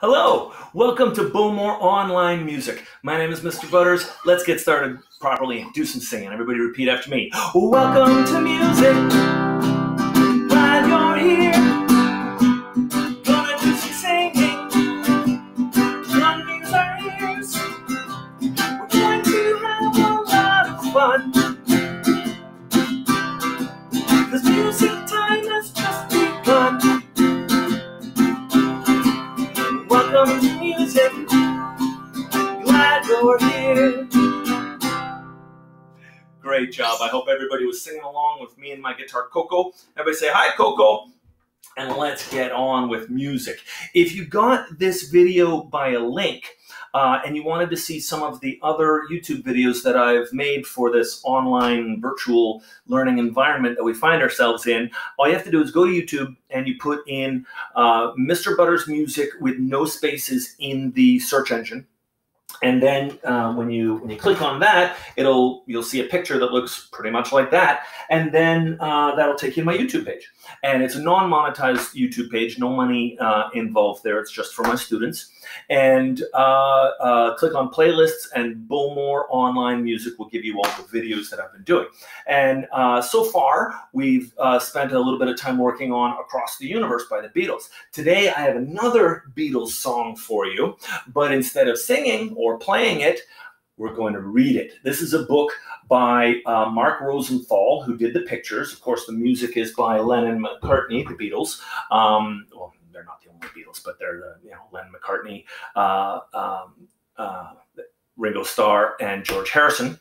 Hello, welcome to Bowmore Online Music. My name is Mr. Butters. Let's get started properly do some singing. Everybody repeat after me. Welcome to music. Great job. I hope everybody was singing along with me and my guitar Coco. Everybody say hi, Coco. And let's get on with music. If you got this video by a link, uh, and you wanted to see some of the other YouTube videos that I've made for this online virtual learning environment that we find ourselves in, all you have to do is go to YouTube and you put in uh, Mr. Butters Music with no spaces in the search engine. And then uh, when you when you click on that, it'll you'll see a picture that looks pretty much like that, and then uh, that'll take you to my YouTube page. And it's a non-monetized YouTube page, no money uh, involved there. It's just for my students. And uh, uh, click on playlists, and Bowmore Online Music will give you all the videos that I've been doing. And uh, so far, we've spent a little bit of time working on "Across the Universe" by the Beatles. Today, I have another Beatles song for you, but instead of singing or playing it, we're going to read it. This is a book by uh, Mark Rosenthal, who did the pictures. Of course, the music is by Lennon McCartney, the Beatles. Um, well, they're not the only Beatles, but they're the you know Lennon McCartney, uh, um, uh, Ringo Starr, and George Harrison.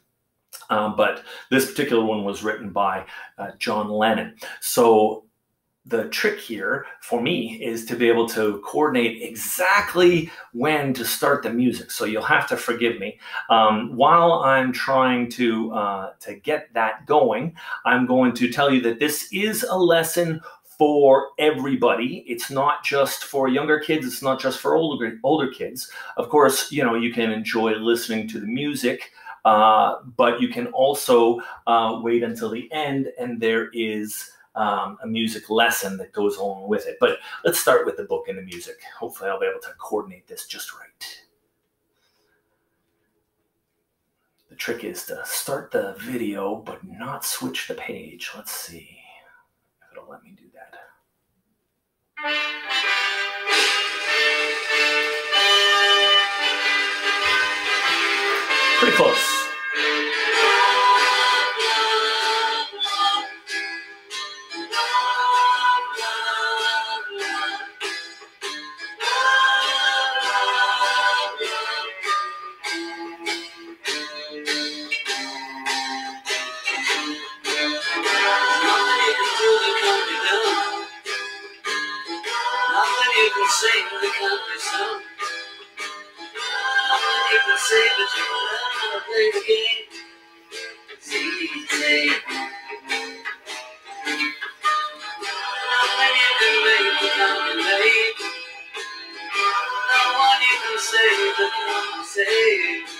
Um, but this particular one was written by uh, John Lennon. So the trick here for me is to be able to coordinate exactly when to start the music. So you'll have to forgive me. Um, while I'm trying to uh, to get that going, I'm going to tell you that this is a lesson for everybody. It's not just for younger kids. It's not just for older older kids. Of course, you know you can enjoy listening to the music. Uh, but you can also uh, wait until the end, and there is um, a music lesson that goes along with it. But let's start with the book and the music. Hopefully, I'll be able to coordinate this just right. The trick is to start the video but not switch the page. Let's see if it'll let me do that. Pretty close. One you can say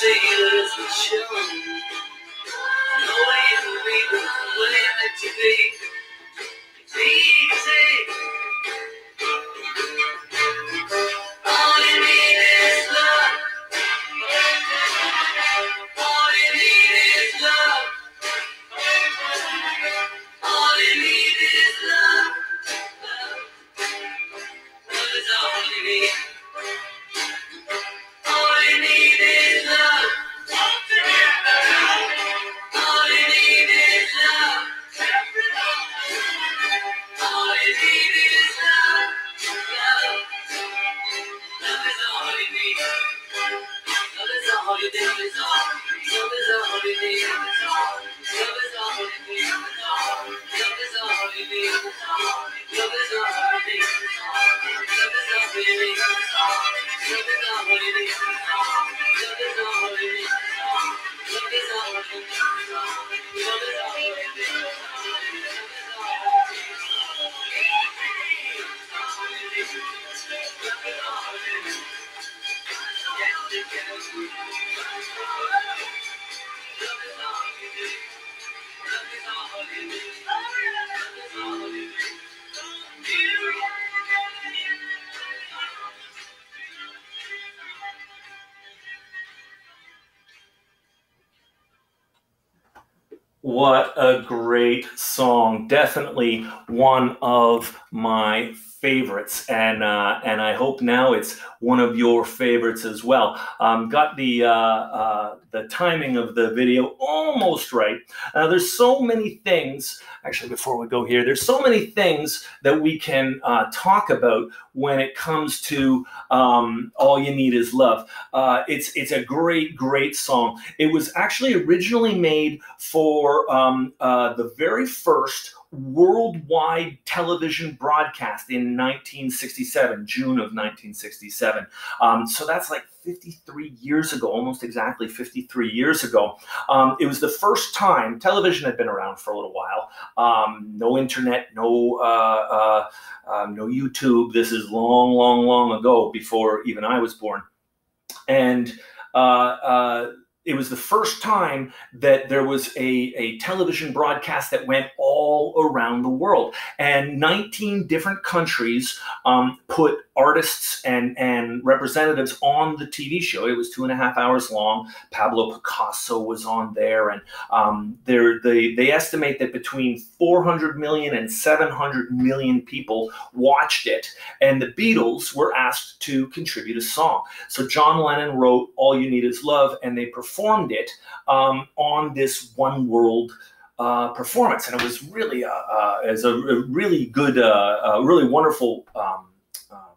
sailors were children. No way to read the planet today. What a great song. Definitely one of my favorites, and uh, and I hope now it's one of your favorites as well. Um, got the uh, uh, the timing of the video almost right. Uh, there's so many things. Actually, before we go here, there's so many things that we can uh, talk about when it comes to um, "All You Need Is Love." Uh, it's it's a great great song. It was actually originally made for um, the very first worldwide television broadcast in 1967, June of 1967. Um, so that's like 53 years ago, almost exactly 53 years ago. Um, it was the first time television had been around for a little while. Um, no internet, no uh, uh, um, no YouTube. This is long, long, long ago before even I was born, and. Uh, uh it was the first time that there was a, a television broadcast that went all around the world. And 19 different countries um, put artists and, and representatives on the TV show. It was two and a half hours long. Pablo Picasso was on there. And um, they, they estimate that between 400 million and 700 million people watched it. And the Beatles were asked to contribute a song. So John Lennon wrote All You Need Is Love, and they performed it um, on this One World uh, performance, and it was really a, uh, a, a really good, uh, really wonderful um,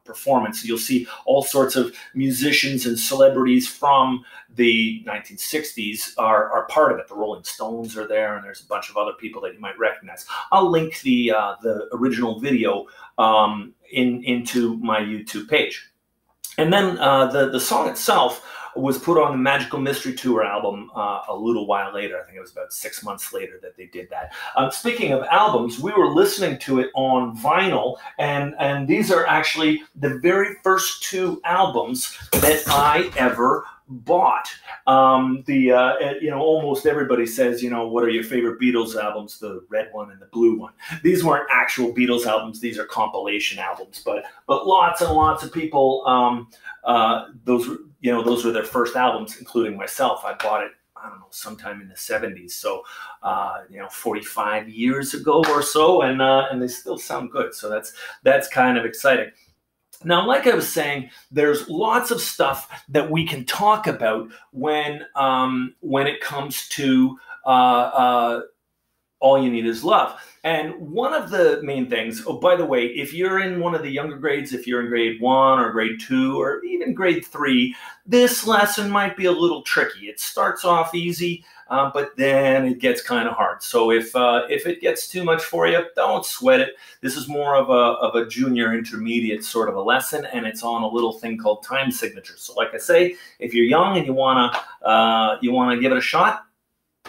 performance. You'll see all sorts of musicians and celebrities from the 1960s are, are part of it. The Rolling Stones are there, and there's a bunch of other people that you might recognize. I'll link the uh, the original video um, in into my YouTube page. And then uh, the the song itself was put on the Magical Mystery Tour album uh, a little while later. I think it was about six months later that they did that. Um, speaking of albums, we were listening to it on vinyl, and and these are actually the very first two albums that I ever bought. Um, the uh, you know almost everybody says you know what are your favorite Beatles albums? The red one and the blue one. These weren't actual Beatles albums; these are compilation albums. But but lots and lots of people um, uh, those you know, those were their first albums, including myself. I bought it, I don't know, sometime in the 70s. So, uh, you know, 45 years ago or so, and uh, and they still sound good. So that's that's kind of exciting. Now, like I was saying, there's lots of stuff that we can talk about when um, when it comes to uh, uh all you need is love. And one of the main things, oh, by the way, if you're in one of the younger grades, if you're in grade one or grade two or even grade three, this lesson might be a little tricky. It starts off easy, uh, but then it gets kind of hard. So if uh, if it gets too much for you, don't sweat it. This is more of a, of a junior intermediate sort of a lesson, and it's on a little thing called time signature. So like I say, if you're young and you wanna uh, you wanna give it a shot,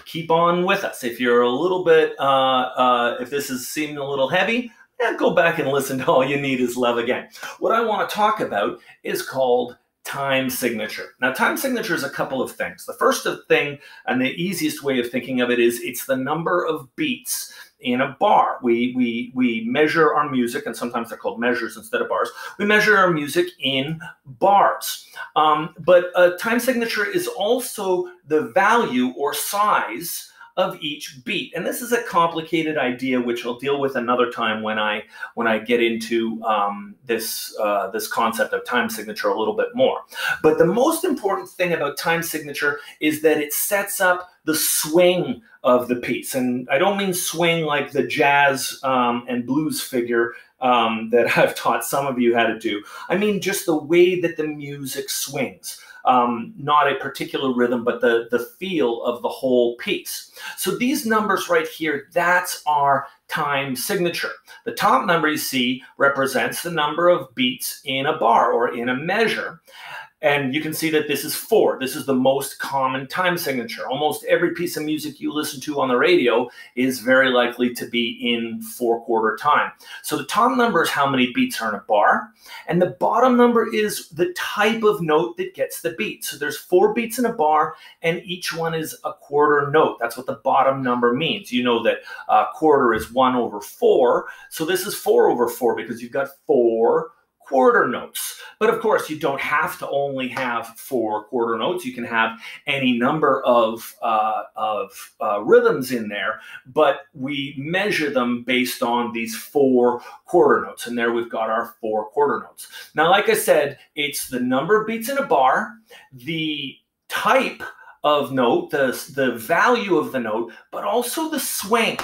keep on with us. If you're a little bit, uh, uh, if this is seeming a little heavy, yeah, go back and listen to All You Need Is Love again. What I want to talk about is called time signature. Now, time signature is a couple of things. The first thing, and the easiest way of thinking of it is it's the number of beats in a bar. We, we, we measure our music, and sometimes they're called measures instead of bars. We measure our music in bars. Um, but a time signature is also the value or size of each beat. And this is a complicated idea, which I'll deal with another time when I when I get into um, this uh, this concept of time signature a little bit more. But the most important thing about time signature is that it sets up the swing of the piece. And I don't mean swing like the jazz um, and blues figure um, that I've taught some of you how to do. I mean just the way that the music swings um, not a particular rhythm, but the, the feel of the whole piece. So these numbers right here, that's our time signature. The top number you see represents the number of beats in a bar or in a measure. And you can see that this is four. This is the most common time signature. Almost every piece of music you listen to on the radio is very likely to be in four quarter time. So the top number is how many beats are in a bar. And the bottom number is the type of note that gets the beat. So there's four beats in a bar and each one is a quarter note. That's what the bottom number means. You know that a quarter is one over four. So this is four over four because you've got four quarter notes. But of course, you don't have to only have four quarter notes. You can have any number of, uh, of uh, rhythms in there, but we measure them based on these four quarter notes. And there we've got our four quarter notes. Now, like I said, it's the number of beats in a bar, the type of note, the, the value of the note, but also the swing.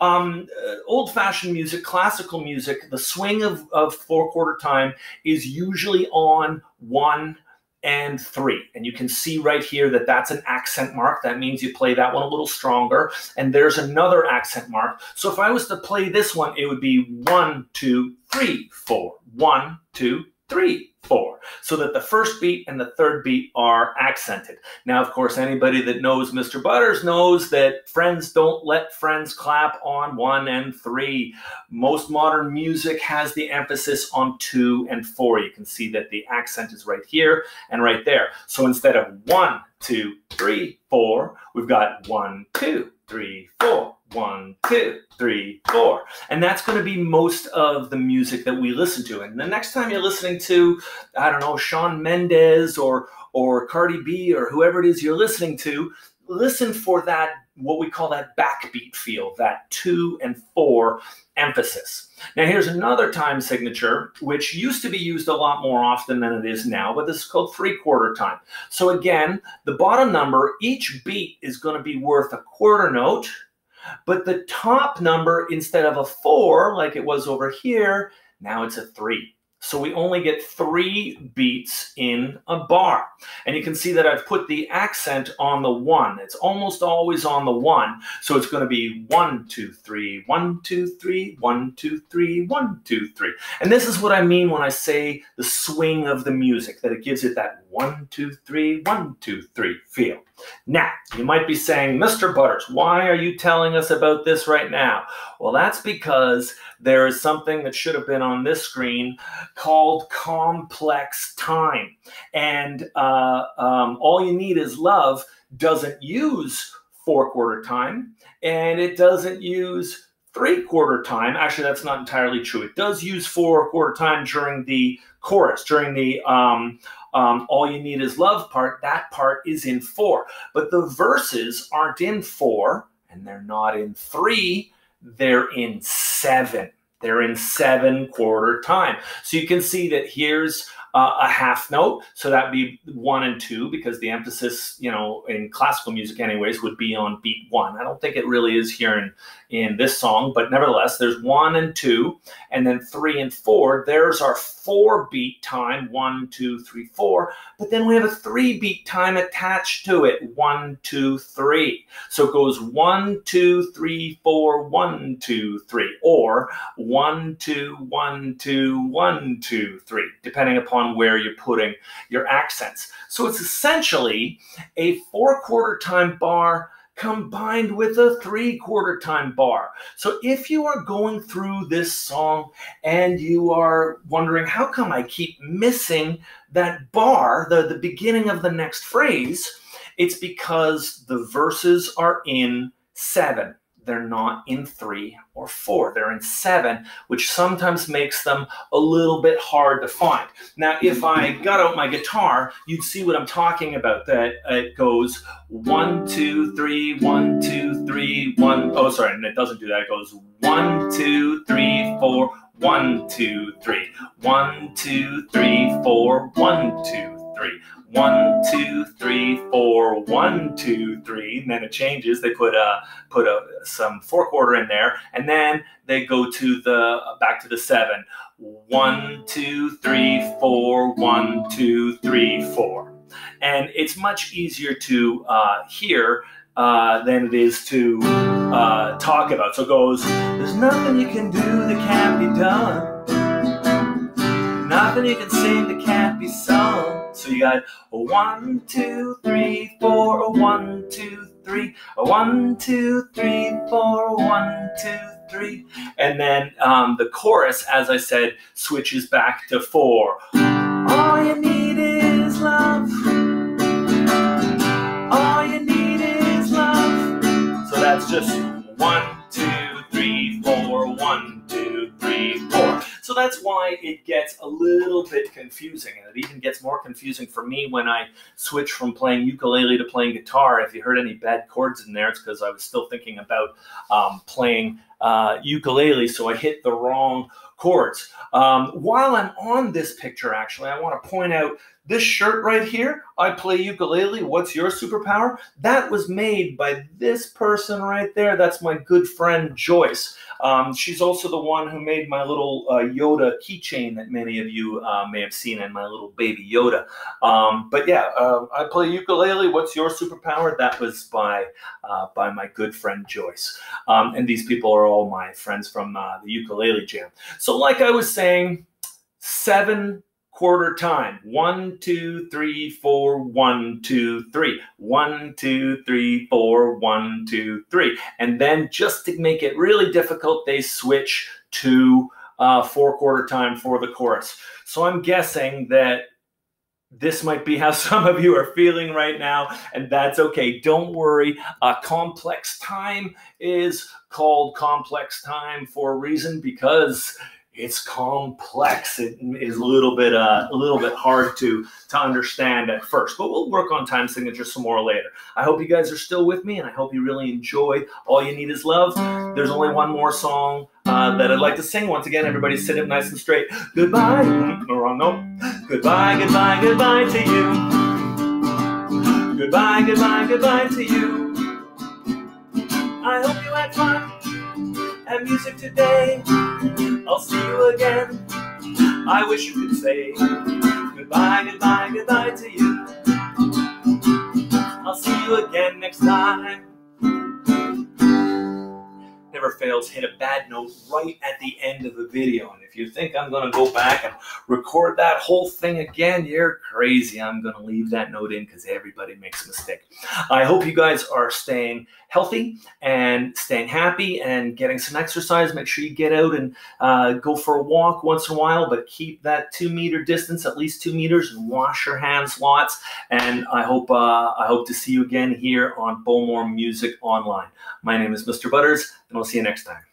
Um, uh, old fashioned music, classical music, the swing of, of four quarter time is usually on one and three. And you can see right here that that's an accent mark. That means you play that one a little stronger. And there's another accent mark. So if I was to play this one, it would be one, two, three, four. One, two, three, four, so that the first beat and the third beat are accented. Now, of course, anybody that knows Mr. Butters knows that friends don't let friends clap on one and three. Most modern music has the emphasis on two and four. You can see that the accent is right here and right there. So instead of one, two, three, four, we've got one, two, three, four one, two, three, four. And that's going to be most of the music that we listen to. And the next time you're listening to, I don't know, Shawn Mendes or or Cardi B or whoever it is you're listening to, listen for that what we call that backbeat feel, that two and four emphasis. Now, here's another time signature, which used to be used a lot more often than it is now, but this is called three quarter time. So, again, the bottom number, each beat is going to be worth a quarter note but the top number, instead of a four, like it was over here, now it's a three. So we only get three beats in a bar. And you can see that I've put the accent on the one. It's almost always on the one. So it's going to be one, two, three, one, two, three, one, two, three, one, two, three. And this is what I mean when I say the swing of the music, that it gives it that one, two, three, one, two, three feel. Now, you might be saying, Mr. Butters, why are you telling us about this right now? Well, that's because there is something that should have been on this screen called complex time. And uh, um, all you need is love doesn't use four quarter time and it doesn't use three quarter time. Actually, that's not entirely true. It does use four quarter time during the chorus, during the um, um, all you need is love part. That part is in four, but the verses aren't in four and they're not in three, they're in seven. They're in seven quarter time. So you can see that here's uh, a half note. So that'd be one and two because the emphasis, you know, in classical music, anyways, would be on beat one. I don't think it really is here in, in this song, but nevertheless, there's one and two, and then three and four. There's our four beat time one, two, three, four. But then we have a three beat time attached to it one, two, three. So it goes one, two, three, four, one, two, three, or one, two, one, two, one, two, three, depending upon where you're putting your accents. So it's essentially a four quarter time bar combined with a three quarter time bar. So if you are going through this song and you are wondering, how come I keep missing that bar, the, the beginning of the next phrase? It's because the verses are in seven they're not in three or four. They're in seven, which sometimes makes them a little bit hard to find. Now, if I got out my guitar, you'd see what I'm talking about. That it goes one, two, three, one, two, three, one. Oh, sorry, and it doesn't do that. It goes one, two, three, four, one, two, three, one, two, three, four, one, two, three one, two, three, four, one, two, three, and then it changes. They put a put a some four quarter in there, and then they go to the back to the seven. One, two, three, four, one, two, three, four, and it's much easier to uh, hear uh, than it is to uh, talk about. So it goes, there's nothing you can do that can't be done. Nothing you can sing that can't be sung. So you got a one, two, three, four, a one, two, three, a one, two, three, four, a one, two, three. And then um, the chorus, as I said, switches back to four. All you need is love. All you need is love. So that's just one, two, three, four, one, two, three, four. So that's why it gets a little bit confusing. And it even gets more confusing for me when I switch from playing ukulele to playing guitar. If you heard any bad chords in there, it's because I was still thinking about um, playing uh, ukulele, so I hit the wrong chords. Um, while I'm on this picture, actually, I want to point out this shirt right here, I play ukulele. What's your superpower? That was made by this person right there. That's my good friend Joyce. Um, she's also the one who made my little uh, Yoda keychain that many of you uh, may have seen and my little baby Yoda. Um, but yeah, uh, I play ukulele. What's your superpower? That was by uh, by my good friend Joyce. Um, and these people are all my friends from uh, the ukulele jam. So, like I was saying, seven quarter time. One, two, three, four, one, two, three. One, two, three, four, one, two, three. And then just to make it really difficult, they switch to uh, four quarter time for the chorus. So I'm guessing that this might be how some of you are feeling right now, and that's okay. Don't worry. Uh, complex time is called complex time for a reason because it's complex. It is a little bit uh, a little bit hard to to understand at first, but we'll work on time signatures some more later. I hope you guys are still with me, and I hope you really enjoy. All you need is love. There's only one more song uh, that I'd like to sing. Once again, everybody sit up nice and straight. Goodbye, no wrong note. Goodbye, goodbye, goodbye to you. Goodbye, goodbye, goodbye to you. I hope you had fun and music today. I'll see you again. I wish you could say goodbye, goodbye, goodbye to you. I'll see you again next time. Never fails, hit a bad note right at the end of the video. And if you think I'm going to go back and record that whole thing again, you're crazy. I'm going to leave that note in because everybody makes a mistake. I hope you guys are staying healthy and staying happy and getting some exercise. Make sure you get out and uh, go for a walk once in a while, but keep that two meter distance, at least two meters, and wash your hands lots. And I hope uh, I hope to see you again here on Bowmore Music Online. My name is Mr. Butters, and I'll see you next time.